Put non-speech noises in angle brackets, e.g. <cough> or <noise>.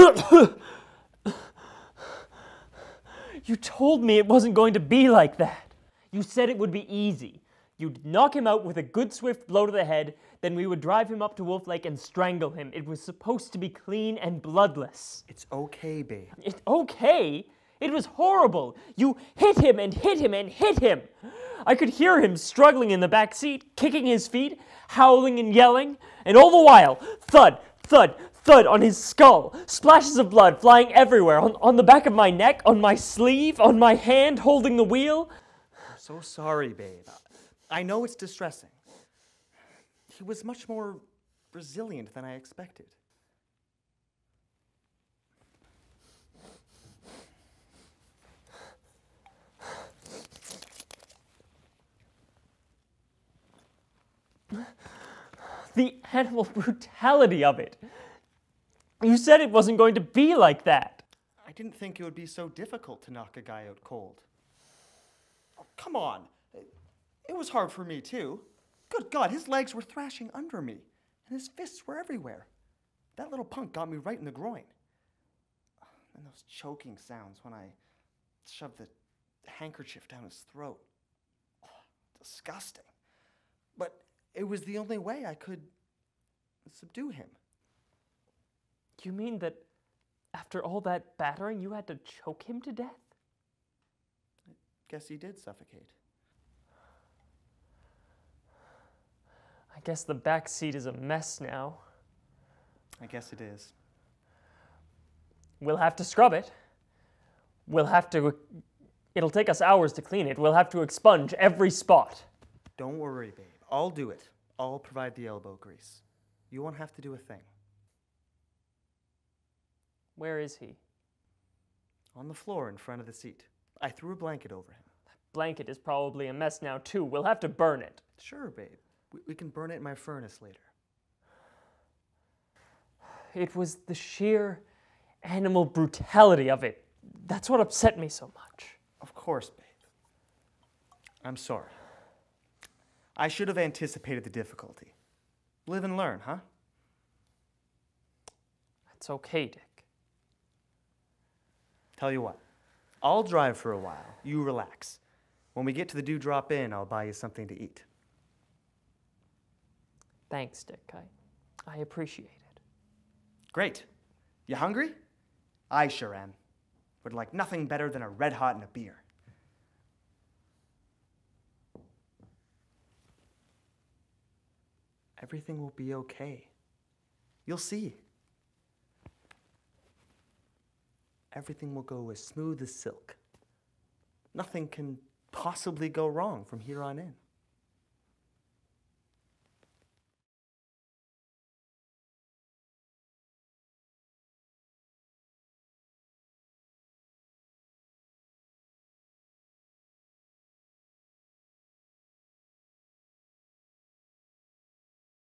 <coughs> You told me it wasn't going to be like that. You said it would be easy. You'd knock him out with a good swift blow to the head, then we would drive him up to Wolf Lake and strangle him. It was supposed to be clean and bloodless. It's okay, babe. It's okay. It was horrible. You hit him and hit him and hit him. I could hear him struggling in the back seat, kicking his feet, howling and yelling, and all the while, thud, thud, thud on his skull, splashes of blood flying everywhere, on, on the back of my neck, on my sleeve, on my hand holding the wheel. <sighs> So sorry, babe. I know it's distressing. He was much more resilient than I expected. <sighs> The animal brutality of it. You said it wasn't going to be like that. I didn't think it would be so difficult to knock a guy out cold. Oh, come on. It was hard for me, too. Good God, his legs were thrashing under me, and his fists were everywhere. That little punk got me right in the groin. And those choking sounds when I shoved the handkerchief down his throat. Oh, disgusting. But it was the only way I could subdue him. You mean that after all that battering, you had to choke him to death? Guess he did suffocate. I guess the back seat is a mess now. I guess it is. We'll have to scrub it. We'll have to. It'll take us hours to clean it. We'll have to expunge every spot. Don't worry, babe. I'll do it. I'll provide the elbow grease. You won't have to do a thing. Where is he? On the floor in front of the seat. I threw a blanket over him. That blanket is probably a mess now, too. We'll have to burn it. Sure, babe. We, we can burn it in my furnace later. It was the sheer animal brutality of it. That's what upset me so much. Of course, babe. I'm sorry. I should have anticipated the difficulty. Live and learn, huh? It's okay, Dick. Tell you what, I'll drive for a while. You relax. When we get to the Dew Drop Inn, I'll buy you something to eat. Thanks, Dick. I, I appreciate it. Great. You hungry? I sure am. Would like nothing better than a red hot and a beer. Everything will be okay. You'll see. Everything will go as smooth as silk. Nothing can possibly go wrong from here on in.